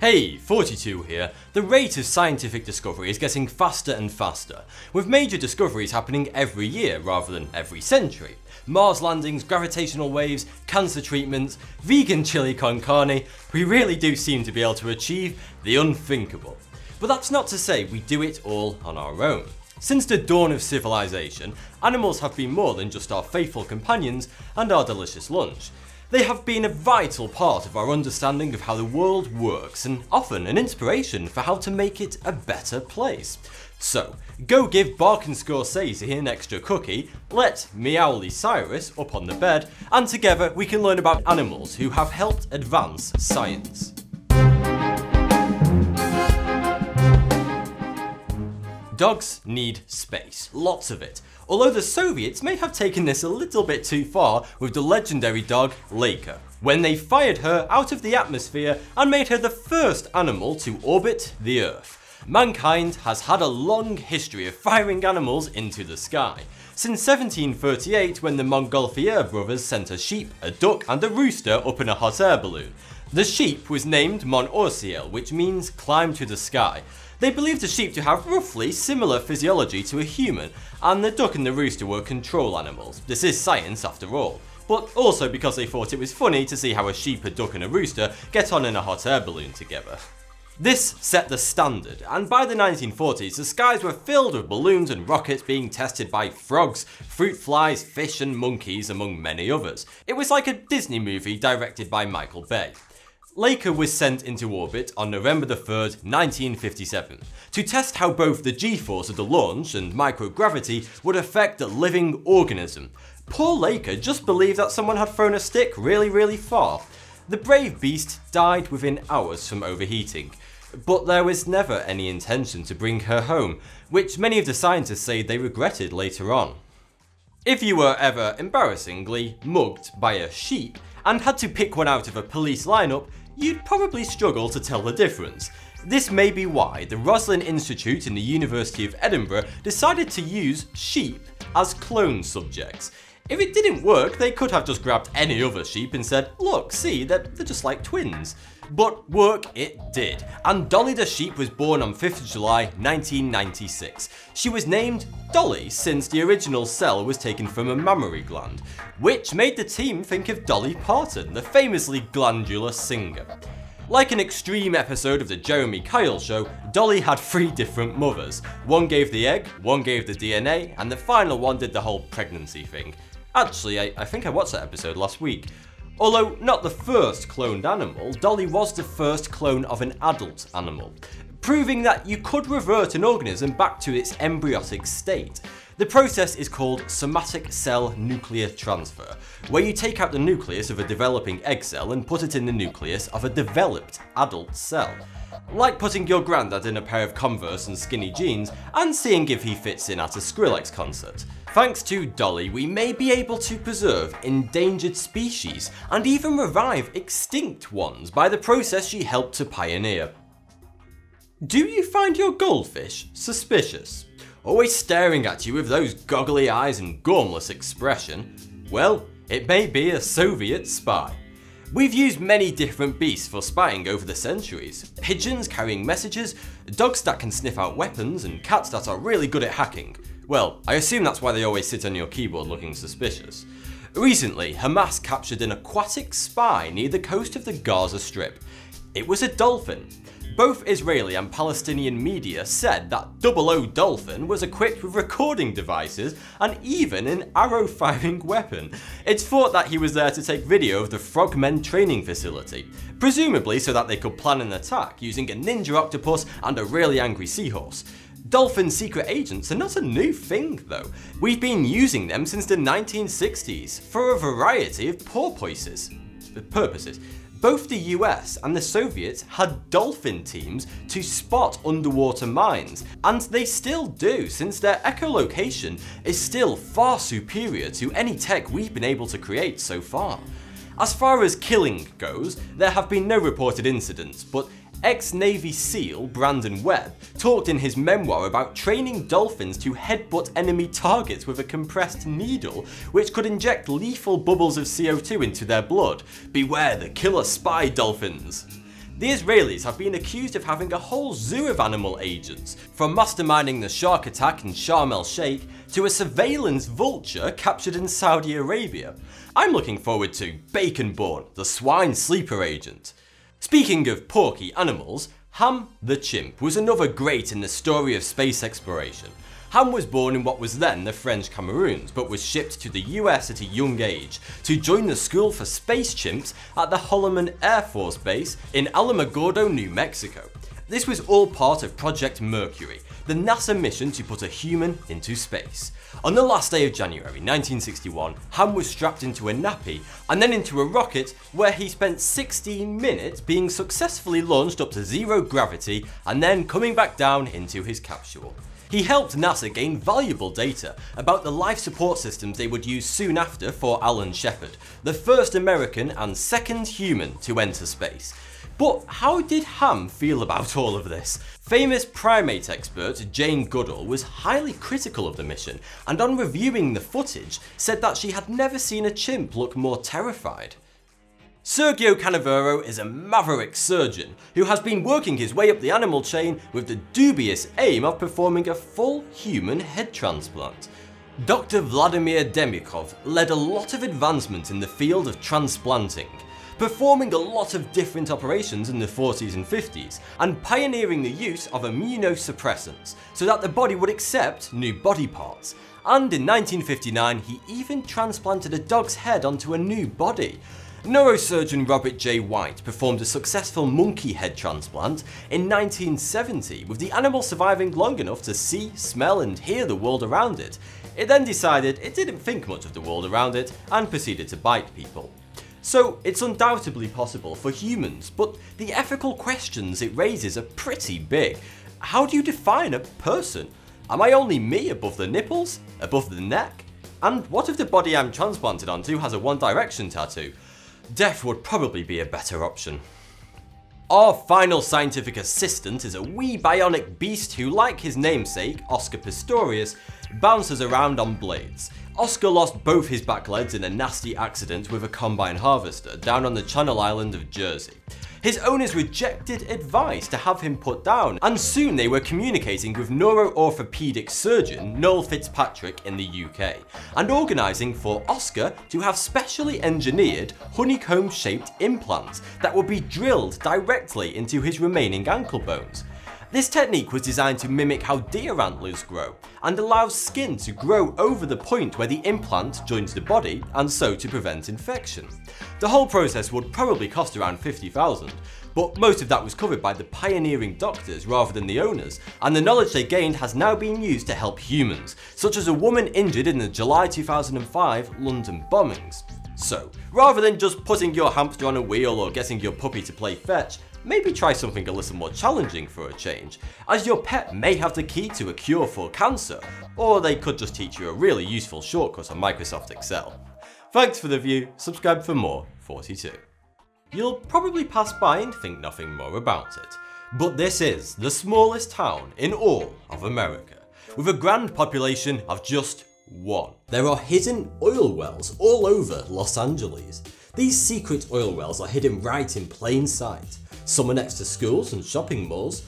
Hey, Thoughty2 here. The rate of scientific discovery is getting faster and faster, with major discoveries happening every year rather than every century. Mars landings, gravitational waves, cancer treatments, vegan chili con carne, we really do seem to be able to achieve the unthinkable. But that's not to say we do it all on our own. Since the dawn of civilization, animals have been more than just our faithful companions and our delicious lunch. They have been a vital part of our understanding of how the world works and often an inspiration for how to make it a better place. So, go give Bark and Scorsese an extra cookie, let Meowly Cyrus up on the bed, and together we can learn about animals who have helped advance science. Dogs need space, lots of it. Although the Soviets may have taken this a little bit too far with the legendary dog Laika, when they fired her out of the atmosphere and made her the first animal to orbit the Earth. Mankind has had a long history of firing animals into the sky. Since 1738 when the Montgolfier brothers sent a sheep, a duck and a rooster up in a hot air balloon. The sheep was named Montauciel, which means climb to the sky. They believed the sheep to have roughly similar physiology to a human, and the duck and the rooster were control animals. This is science after all. But also because they thought it was funny to see how a sheep, a duck and a rooster get on in a hot air balloon together. This set the standard, and by the 1940s the skies were filled with balloons and rockets being tested by frogs, fruit flies, fish and monkeys among many others. It was like a Disney movie directed by Michael Bay. Laika was sent into orbit on November 3rd, 1957, to test how both the g-force of the launch and microgravity would affect a living organism. Poor Laika just believed that someone had thrown a stick really really far. The brave beast died within hours from overheating, but there was never any intention to bring her home, which many of the scientists say they regretted later on. If you were ever embarrassingly mugged by a sheep and had to pick one out of a police lineup, you'd probably struggle to tell the difference. This may be why the Roslin Institute in the University of Edinburgh decided to use sheep as clone subjects. If it didn't work, they could have just grabbed any other sheep and said, look, see, they're, they're just like twins. But work it did, and Dolly the sheep was born on 5th of July 1996. She was named Dolly since the original cell was taken from a mammary gland, which made the team think of Dolly Parton, the famously glandular singer. Like an extreme episode of the Jeremy Kyle show, Dolly had three different mothers. One gave the egg, one gave the DNA, and the final one did the whole pregnancy thing. Actually, I, I think I watched that episode last week. Although not the first cloned animal, Dolly was the first clone of an adult animal, proving that you could revert an organism back to its embryotic state. The process is called somatic cell nuclear transfer, where you take out the nucleus of a developing egg cell and put it in the nucleus of a developed adult cell. Like putting your granddad in a pair of Converse and skinny jeans and seeing if he fits in at a Skrillex concert. Thanks to Dolly, we may be able to preserve endangered species and even revive extinct ones by the process she helped to pioneer. Do you find your goldfish suspicious? Always staring at you with those goggly eyes and gormless expression? Well, it may be a Soviet spy. We've used many different beasts for spying over the centuries. Pigeons carrying messages, dogs that can sniff out weapons, and cats that are really good at hacking. Well, I assume that's why they always sit on your keyboard looking suspicious. Recently, Hamas captured an aquatic spy near the coast of the Gaza Strip. It was a dolphin. Both Israeli and Palestinian media said that 00 Dolphin was equipped with recording devices and even an arrow firing weapon. It's thought that he was there to take video of the Frogmen training facility, presumably so that they could plan an attack using a ninja octopus and a really angry seahorse. Dolphin secret agents are not a new thing though. We've been using them since the 1960s for a variety of purposes. Purposes. Both the US and the Soviets had dolphin teams to spot underwater mines, and they still do since their echolocation is still far superior to any tech we've been able to create so far. As far as killing goes, there have been no reported incidents, but Ex-Navy SEAL Brandon Webb talked in his memoir about training dolphins to headbutt enemy targets with a compressed needle, which could inject lethal bubbles of CO2 into their blood. Beware the killer spy dolphins. The Israelis have been accused of having a whole zoo of animal agents, from masterminding the shark attack in Sharm el Sheikh to a surveillance vulture captured in Saudi Arabia. I'm looking forward to Baconborn, the swine sleeper agent. Speaking of porky animals, Ham the chimp was another great in the story of space exploration. Ham was born in what was then the French Cameroons, but was shipped to the US at a young age to join the School for Space Chimps at the Holloman Air Force Base in Alamogordo, New Mexico. This was all part of Project Mercury, the NASA mission to put a human into space. On the last day of January 1961, Ham was strapped into a nappy and then into a rocket where he spent 16 minutes being successfully launched up to zero gravity and then coming back down into his capsule. He helped NASA gain valuable data about the life support systems they would use soon after for Alan Shepard, the first American and second human to enter space. But how did Ham feel about all of this? Famous primate expert Jane Goodall was highly critical of the mission, and on reviewing the footage, said that she had never seen a chimp look more terrified. Sergio Canavero is a maverick surgeon who has been working his way up the animal chain with the dubious aim of performing a full human head transplant. Dr. Vladimir Demikhov led a lot of advancement in the field of transplanting, performing a lot of different operations in the 40s and 50s, and pioneering the use of immunosuppressants so that the body would accept new body parts. And in 1959, he even transplanted a dog's head onto a new body, Neurosurgeon Robert J. White performed a successful monkey head transplant in 1970 with the animal surviving long enough to see, smell and hear the world around it. It then decided it didn't think much of the world around it and proceeded to bite people. So it's undoubtedly possible for humans, but the ethical questions it raises are pretty big. How do you define a person? Am I only me above the nipples? Above the neck? And what if the body I'm transplanted onto has a One Direction tattoo? Death would probably be a better option. Our final scientific assistant is a wee bionic beast who, like his namesake, Oscar Pistorius, bounces around on blades. Oscar lost both his back legs in a nasty accident with a combine harvester down on the Channel Island of Jersey. His owners rejected advice to have him put down, and soon they were communicating with neuro-orthopedic surgeon Noel Fitzpatrick in the UK, and organising for Oscar to have specially engineered honeycomb-shaped implants that would be drilled directly into his remaining ankle bones. This technique was designed to mimic how deer antlers grow, and allows skin to grow over the point where the implant joins the body, and so to prevent infection. The whole process would probably cost around 50,000, but most of that was covered by the pioneering doctors rather than the owners, and the knowledge they gained has now been used to help humans, such as a woman injured in the July 2005 London bombings. So, rather than just putting your hamster on a wheel or getting your puppy to play fetch, maybe try something a little more challenging for a change, as your pet may have the key to a cure for cancer, or they could just teach you a really useful shortcut on Microsoft Excel. Thanks for the view, subscribe for more, Thoughty2. You'll probably pass by and think nothing more about it, but this is the smallest town in all of America, with a grand population of just one. There are hidden oil wells all over Los Angeles. These secret oil wells are hidden right in plain sight, some are next to schools and shopping malls,